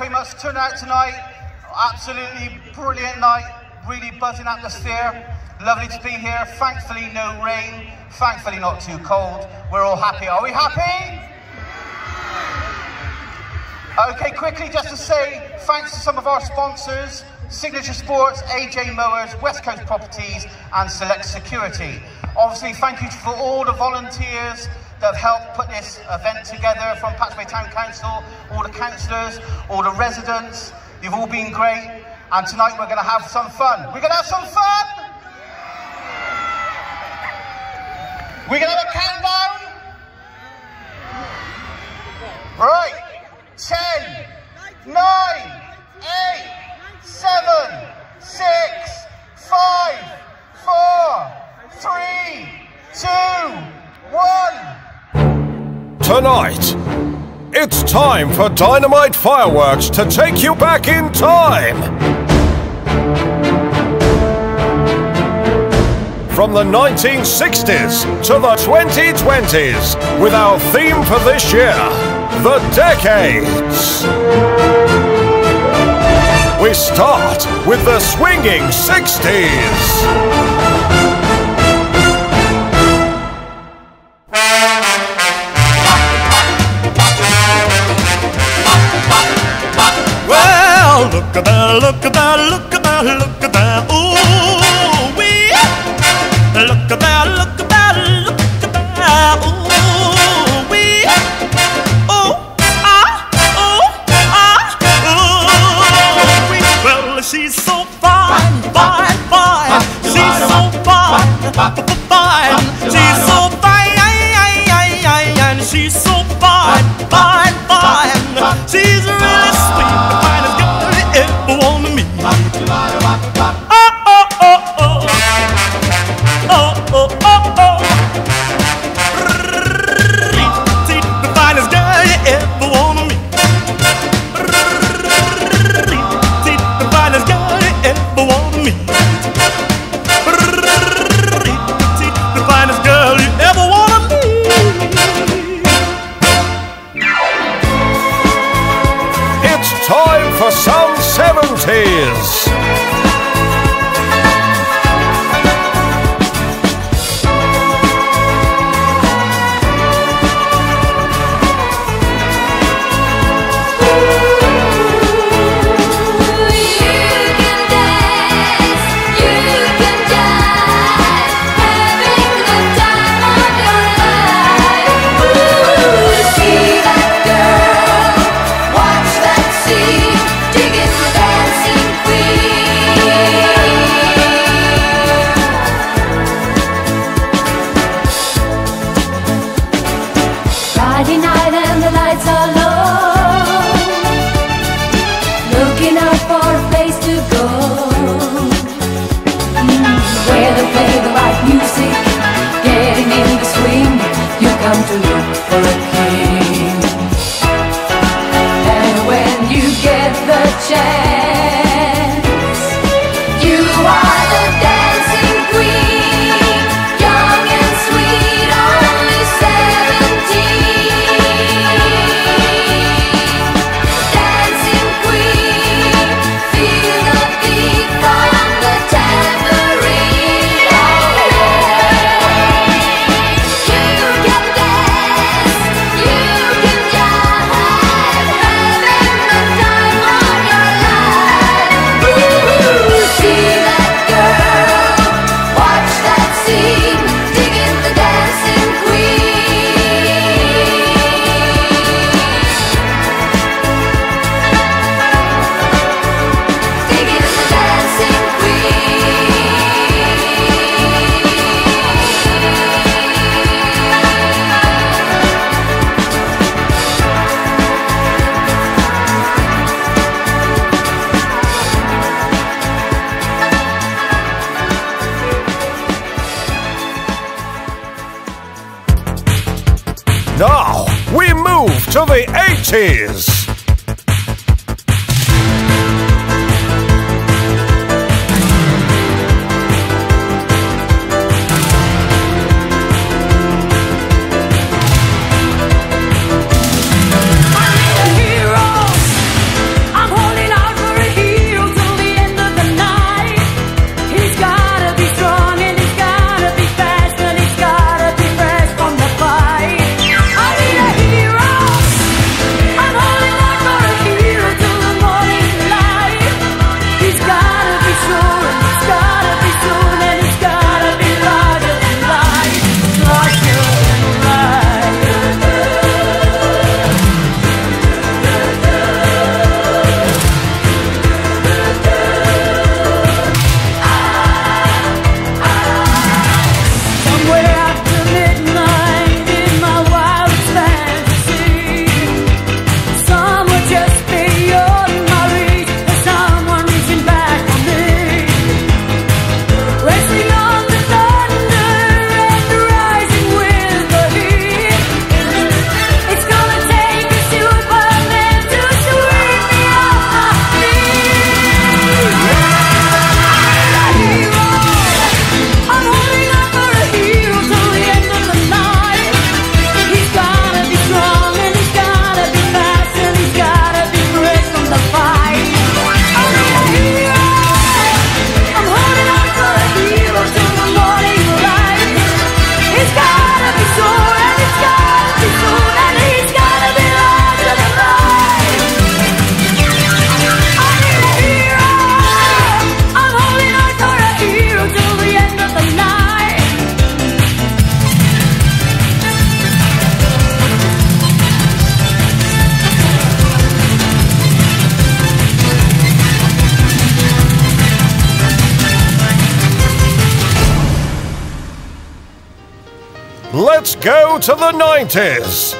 very much turning out tonight. Absolutely brilliant night, really buzzing atmosphere. Lovely to be here. Thankfully, no rain. Thankfully, not too cold. We're all happy. Are we happy? Okay, quickly just to say thanks to some of our sponsors, Signature Sports, AJ Mowers, West Coast Properties and Select Security. Obviously, thank you for all the volunteers that have helped put this event together from Patchway Town Council, all the councillors, all the residents. You've all been great. And tonight we're going to have some fun. We're going to have some fun! Time for Dynamite Fireworks to take you back in time. From the 1960s to the 2020s, with our theme for this year, the decades. We start with the swinging 60s. The to the 90s.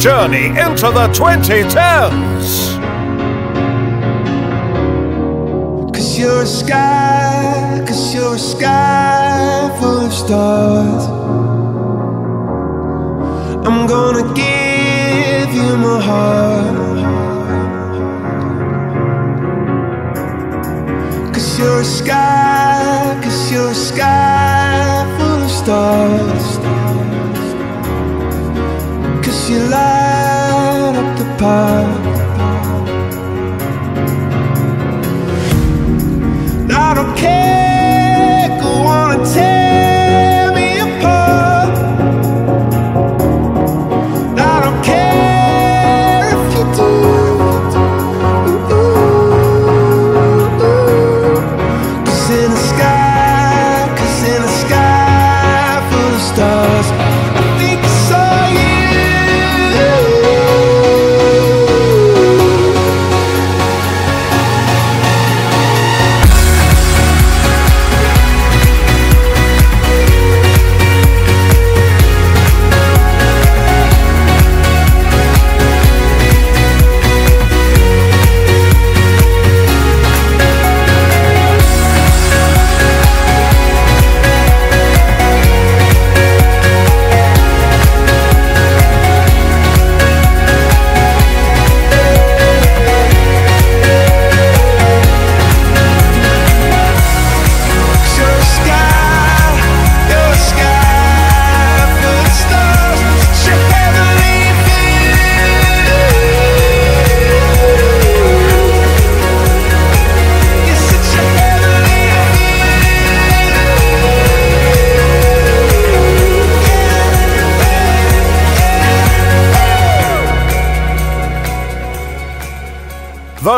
journey into the 2010s. Cause you're a sky, cause you're a sky full of stars. I'm gonna give you my heart. Cause you're a sky.